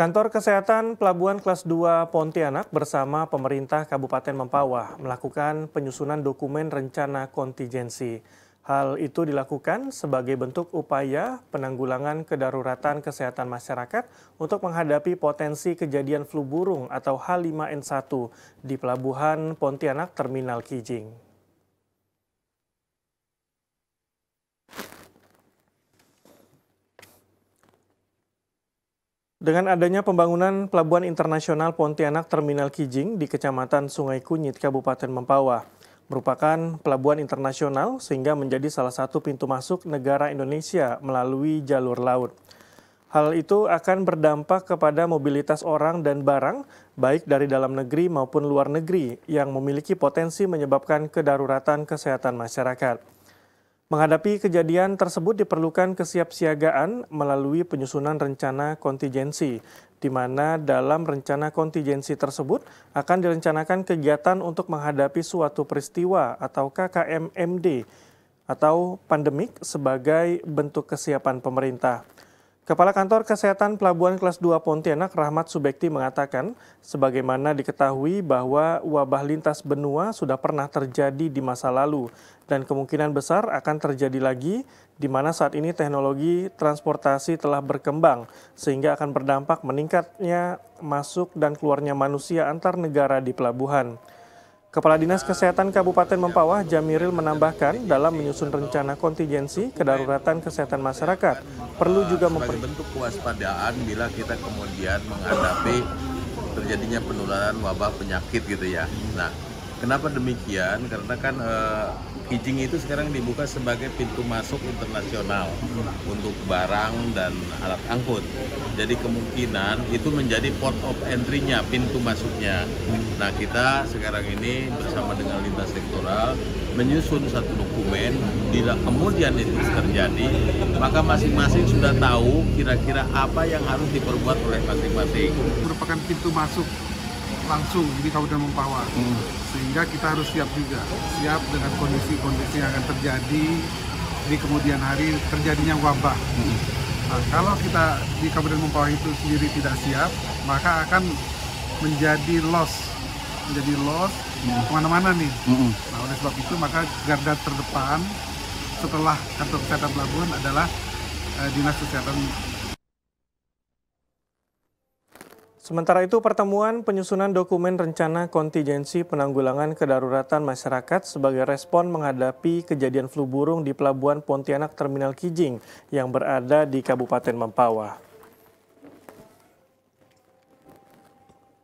Kantor Kesehatan Pelabuhan Kelas 2 Pontianak bersama pemerintah Kabupaten Mempawah melakukan penyusunan dokumen rencana kontingensi. Hal itu dilakukan sebagai bentuk upaya penanggulangan kedaruratan kesehatan masyarakat untuk menghadapi potensi kejadian flu burung atau H5N1 di Pelabuhan Pontianak Terminal Kijing. Dengan adanya pembangunan Pelabuhan Internasional Pontianak Terminal Kijing di Kecamatan Sungai Kunyit, Kabupaten Mempawah, merupakan pelabuhan internasional sehingga menjadi salah satu pintu masuk negara Indonesia melalui jalur laut. Hal itu akan berdampak kepada mobilitas orang dan barang, baik dari dalam negeri maupun luar negeri, yang memiliki potensi menyebabkan kedaruratan kesehatan masyarakat. Menghadapi kejadian tersebut diperlukan kesiapsiagaan melalui penyusunan rencana kontingensi, di mana dalam rencana kontingensi tersebut akan direncanakan kegiatan untuk menghadapi suatu peristiwa atau KKMMD atau pandemik sebagai bentuk kesiapan pemerintah. Kepala Kantor Kesehatan Pelabuhan Kelas 2 Pontianak Rahmat Subekti mengatakan, sebagaimana diketahui bahwa wabah lintas benua sudah pernah terjadi di masa lalu dan kemungkinan besar akan terjadi lagi di mana saat ini teknologi transportasi telah berkembang sehingga akan berdampak meningkatnya masuk dan keluarnya manusia antar negara di pelabuhan. Kepala Dinas Kesehatan Kabupaten Mempawah Jamiril menambahkan dalam menyusun rencana kontingensi kedaruratan kesehatan masyarakat perlu juga memperbentuk kewaspadaan bila kita kemudian menghadapi terjadinya penularan wabah penyakit gitu ya. Nah, Kenapa demikian? Karena kan uh, Kijing itu sekarang dibuka sebagai pintu masuk internasional untuk barang dan alat angkut. Jadi kemungkinan itu menjadi port of entry-nya, pintu masuknya. Nah kita sekarang ini bersama dengan lintas sektoral menyusun satu dokumen. Bila kemudian itu terjadi, maka masing-masing sudah tahu kira-kira apa yang harus diperbuat oleh masing-masing. Merupakan pintu masuk langsung di Kabupaten Mempawah. Hmm. Sehingga kita harus siap juga, siap dengan kondisi-kondisi yang akan terjadi di kemudian hari terjadinya wabah. Hmm. Nah, kalau kita di Kabupaten Mempawah itu sendiri tidak siap, maka akan menjadi loss, menjadi loss hmm. ke mana-mana nih. Hmm. Nah, oleh sebab itu maka garda terdepan setelah kantor kesehatan pelabuhan adalah eh, dinas kesehatan Sementara itu, pertemuan penyusunan dokumen rencana kontingensi penanggulangan kedaruratan masyarakat sebagai respon menghadapi kejadian flu burung di Pelabuhan Pontianak Terminal Kijing yang berada di Kabupaten Mempawah.